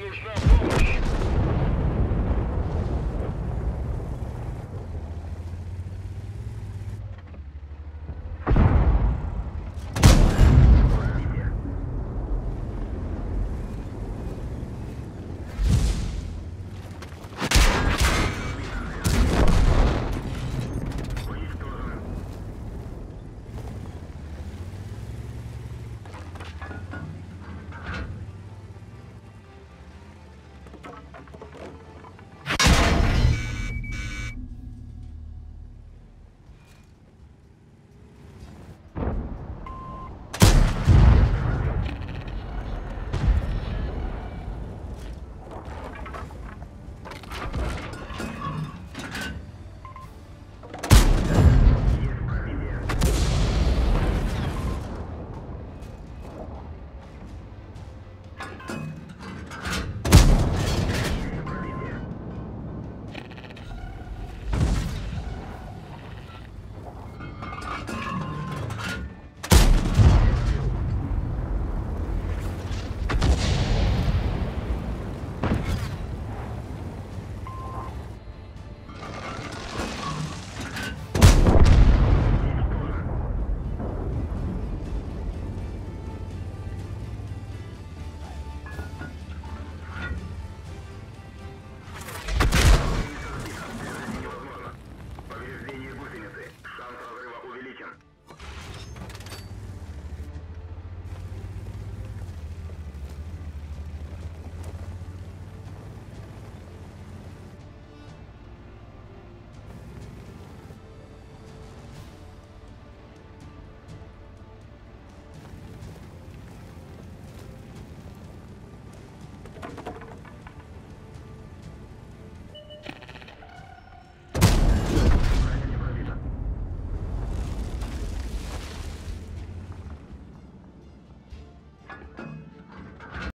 Carlos na bola.